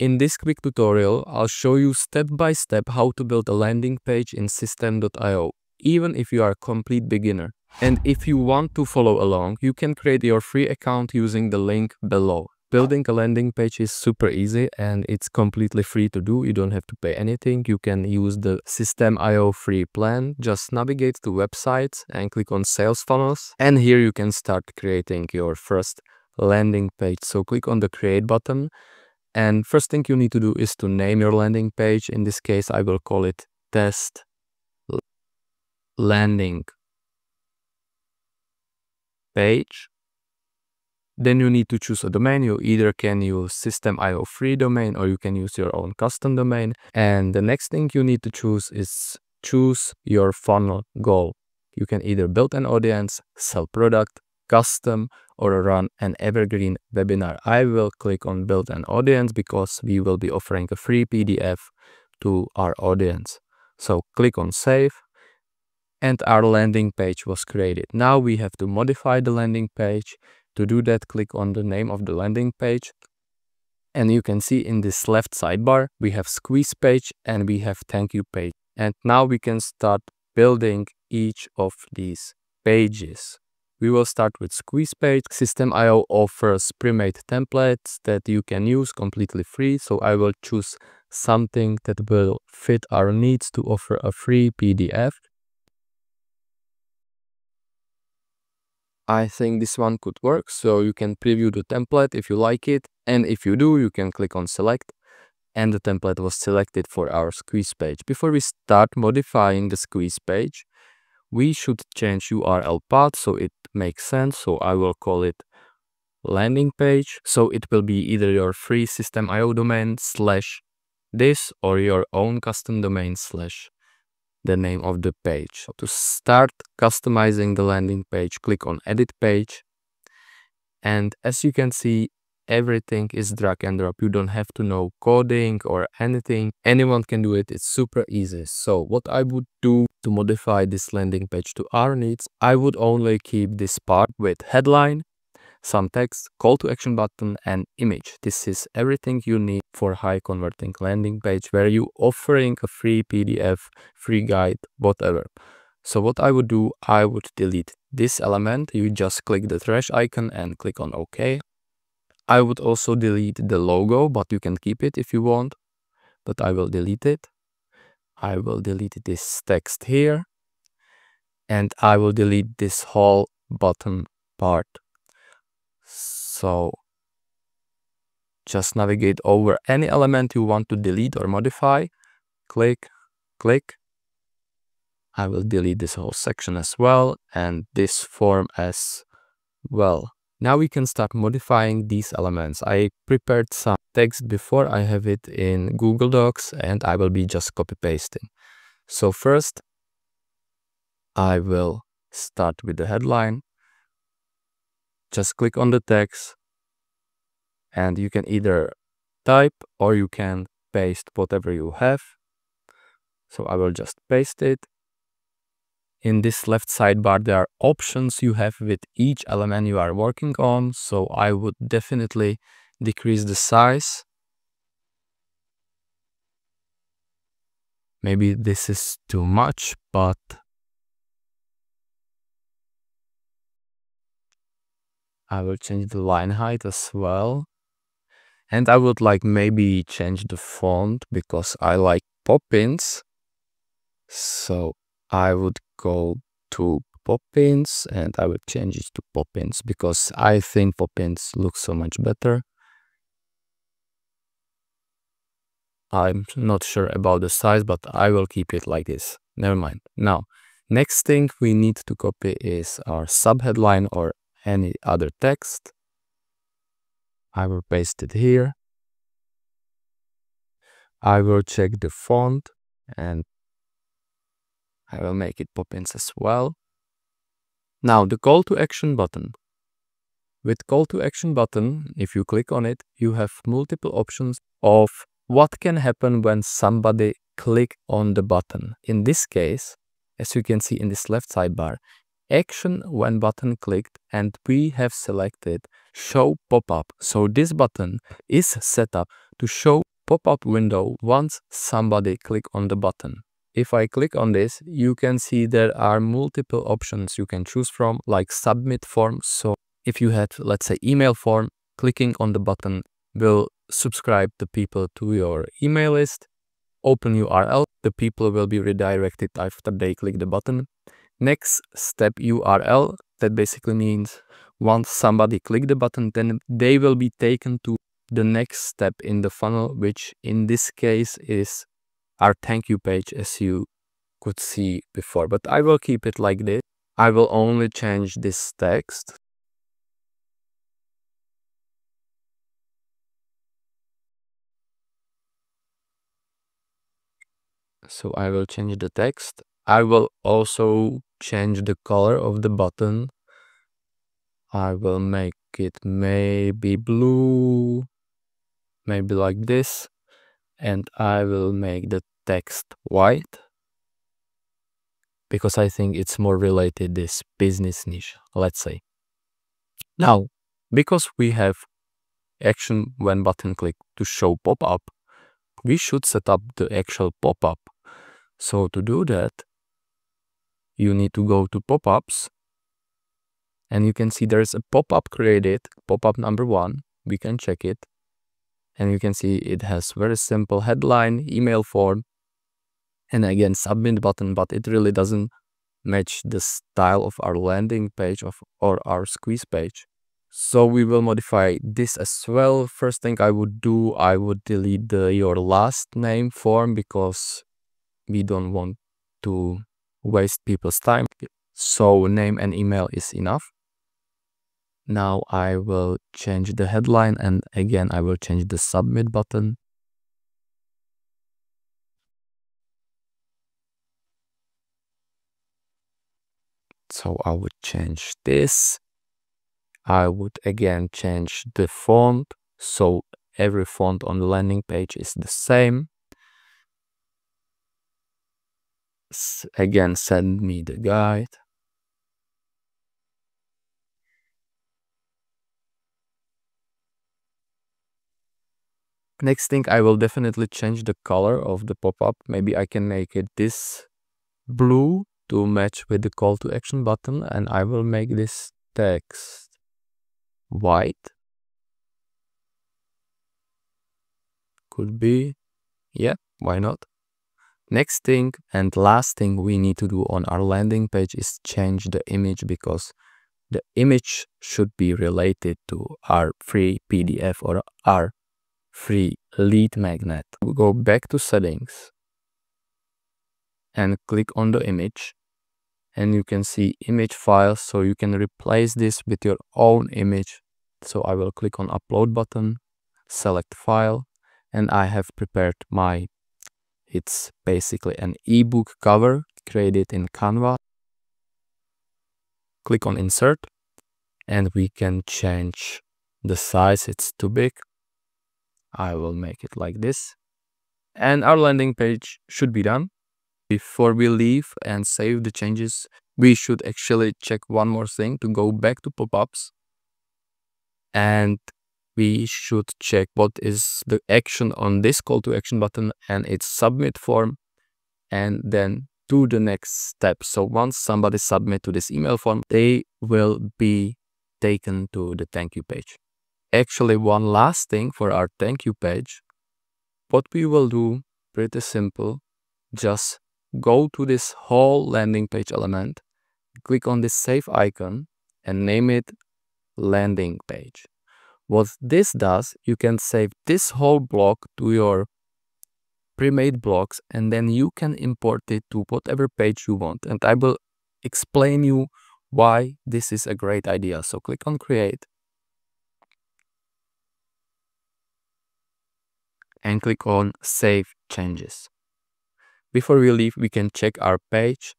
In this quick tutorial, I'll show you step by step how to build a landing page in Systeme.io, even if you are a complete beginner. And if you want to follow along, you can create your free account using the link below. Building a landing page is super easy and it's completely free to do. You don't have to pay anything. You can use the Systeme.io free plan. Just navigate to websites and click on sales funnels. And here you can start creating your first landing page. So click on the create button and first thing you need to do is to name your landing page. In this case, I will call it test landing page. Then you need to choose a domain. You either can use Systeme.io free domain or you can use your own custom domain. And the next thing you need to choose is choose your funnel goal. You can either build an audience, sell product, custom, or run an evergreen webinar. I will click on build an audience because we will be offering a free PDF to our audience. So click on save and our landing page was created. Now we have to modify the landing page. To do that, click on the name of the landing page. And you can see in this left sidebar, we have squeeze page and we have thank you page. And now we can start building each of these pages. We will start with squeeze page. Systeme.io offers pre-made templates that you can use completely free. So I will choose something that will fit our needs to offer a free PDF. I think this one could work. So you can preview the template if you like it. And if you do, you can click on select and the template was selected for our squeeze page. Before we start modifying the squeeze page, we should change URL path so it makes sense. So I will call it landing page. So it will be either your free Systeme.io domain slash this or your own custom domain slash the name of the page. So to start customizing the landing page, click on edit page. And as you can see, everything is drag and drop. You don't have to know coding or anything. Anyone can do it. It's super easy. So what i would do to modify this landing page to our needs i would only keep this part with headline some text call to action button and image. This is everything you need for high converting landing page where you offering a free pdf free guide whatever. So what i would do i would delete this element. You just click the trash icon and click on ok I would also delete the logo, but you can keep it if you want. But I will delete it. I will delete this text here. And I will delete this whole bottom part. So just navigate over any element you want to delete or modify. Click, click. I will delete this whole section as well and this form as well. Now we can start modifying these elements. I prepared some text before I have it in Google Docs and I will be just copy pasting. So first I will start with the headline. Just click on the text and you can either type or you can paste whatever you have. So I will just paste it in this left sidebar there are options you have with each element you are working on so I would definitely decrease the size. Maybe this is too much but I will change the line height as well. And I would like maybe change the font because I like Poppins so I would go to Poppins and I will change it to Poppins because I think Poppins looks so much better. I'm not sure about the size, but I will keep it like this. Never mind. Now, next thing we need to copy is our subheadline or any other text. I will paste it here. I will check the font and I will make it Poppins as well. Now the call to action button. With call to action button, if you click on it, you have multiple options of what can happen when somebody click on the button. In this case, as you can see in this left sidebar, action when button clicked and we have selected show pop-up. So this button is set up to show pop-up window once somebody click on the button. If I click on this, you can see there are multiple options you can choose from like submit form. So if you had, let's say email form, clicking on the button will subscribe the people to your email list. Open URL, the people will be redirected after they click the button. Next step URL, that basically means once somebody click the button, then they will be taken to the next step in the funnel, which in this case is our thank you page as you could see before. But I will keep it like this. I will only change this text. So I will change the text. I will also change the color of the button. I will make it maybe blue, maybe like this. And I will make the text white because I think it's more related this business niche, let's say. Now, because we have action when button click to show pop-up, we should set up the actual pop-up. So to do that, you need to go to pop-ups and you can see there's a pop-up created, pop-up number one, we can check it. And you can see it has very simple headline, email form, and again submit button, but it really doesn't match the style of our landing page of, or our squeeze page. So we will modify this as well. First thing I would do, I would delete the your last name form because we don't want to waste people's time. So name and email is enough. Now I will change the headline and again I will change the submit button. So I would change this. I would again change the font. So every font on the landing page is the same. S again, send me the guide. Next thing, I will definitely change the color of the pop-up. Maybe I can make it this blue to match with the call to action button and I will make this text white. Could be, yeah, why not? Next thing and last thing we need to do on our landing page is change the image because the image should be related to our free PDF or our free lead magnet. We go back to settings and click on the image and you can see image files so you can replace this with your own image. So I will click on upload button, select file and I have prepared my it's basically an ebook cover created in Canva. Click on insert and we can change the size. It's too big. I will make it like this. And our landing page should be done. Before we leave and save the changes, we should actually check one more thing to go back to pop-ups. And we should check what is the action on this call to action button and its submit form and then do the next step. So once somebody submit to this email form, they will be taken to the thank you page actually one last thing for our thank you page. What we will do, pretty simple, just go to this whole landing page element, click on this save icon and name it landing page. What this does, you can save this whole block to your pre-made blocks and then you can import it to whatever page you want. And I will explain you why this is a great idea. So click on create and click on Save Changes. Before we leave, we can check our page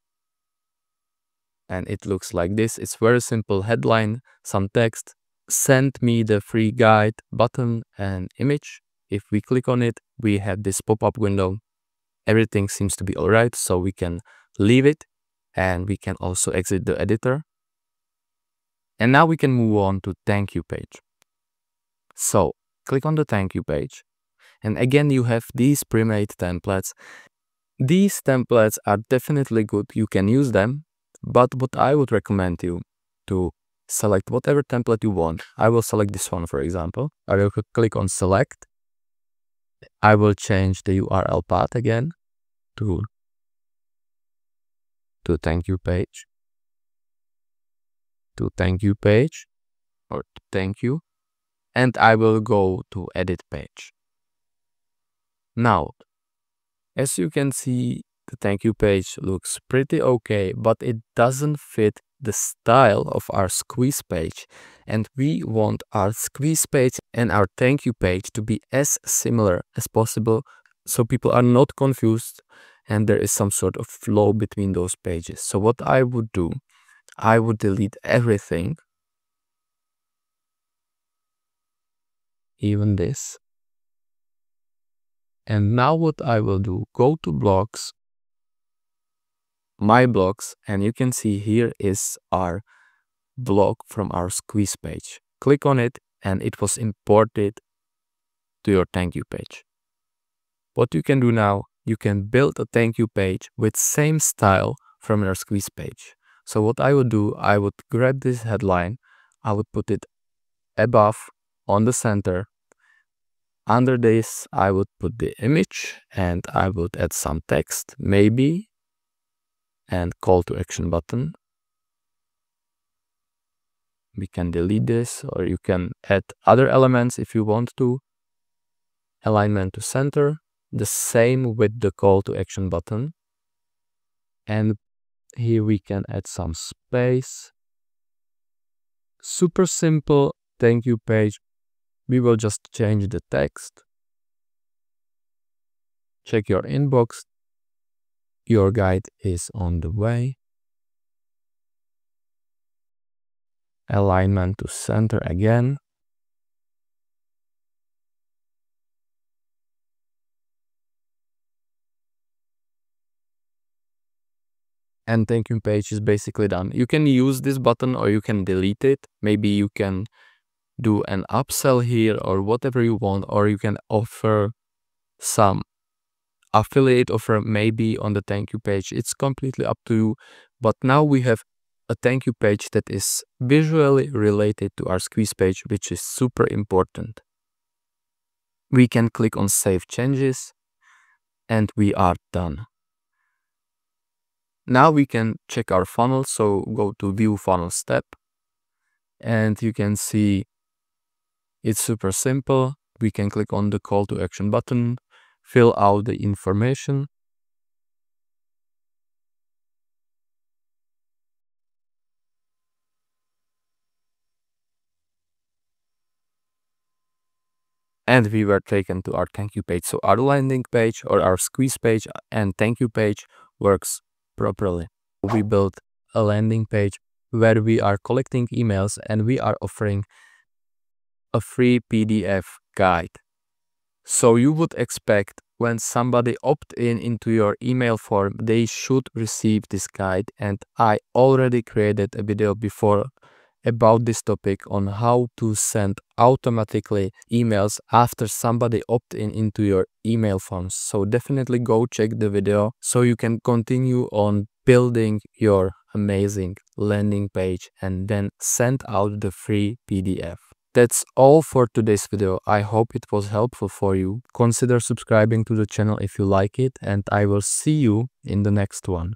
and it looks like this. It's very simple headline, some text, send me the free guide button and image. If we click on it, we have this pop-up window. Everything seems to be alright, so we can leave it and we can also exit the editor. And now we can move on to thank you page. So click on the thank you page And again, you have these pre-made templates. These templates are definitely good. You can use them. But what I would recommend you to select whatever template you want. I will select this one, for example. I will click on select. I will change the URL path again to, to thank you page. To thank you page or to thank you. And I will go to edit page. Now, as you can see, the thank you page looks pretty okay, but it doesn't fit the style of our squeeze page. And we want our squeeze page and our thank you page to be as similar as possible so people are not confused and there is some sort of flow between those pages. So what I would do, I would delete everything, even this. And now what I will do, go to blocks, my blocks, and you can see here is our block from our squeeze page. Click on it and it was imported to your thank you page. What you can do now, you can build a thank you page with same style from your squeeze page. So what I would do, I would grab this headline, I would put it above on the center under this, I would put the image and I would add some text, maybe, and call to action button. We can delete this or you can add other elements if you want to. Alignment to center, the same with the call to action button. And here we can add some space. Super simple thank you page we will just change the text. Check your inbox. Your guide is on the way. Alignment to center again. and thank you page is basically done. You can use this button or you can delete it. Maybe you can do an upsell here or whatever you want or you can offer some affiliate offer maybe on the thank you page. It's completely up to you. But now we have a thank you page that is visually related to our squeeze page which is super important. We can click on save changes and we are done. Now we can check our funnel. So go to view funnel step and you can see it's super simple. We can click on the call to action button, fill out the information. And we were taken to our thank you page. So our landing page or our squeeze page and thank you page works properly. We built a landing page where we are collecting emails and we are offering a free PDF guide. So you would expect when somebody opt in into your email form, they should receive this guide. And I already created a video before about this topic on how to send automatically emails after somebody opt in into your email forms. So definitely go check the video so you can continue on building your amazing landing page and then send out the free PDF. That's all for today's video. I hope it was helpful for you. Consider subscribing to the channel if you like it and I will see you in the next one.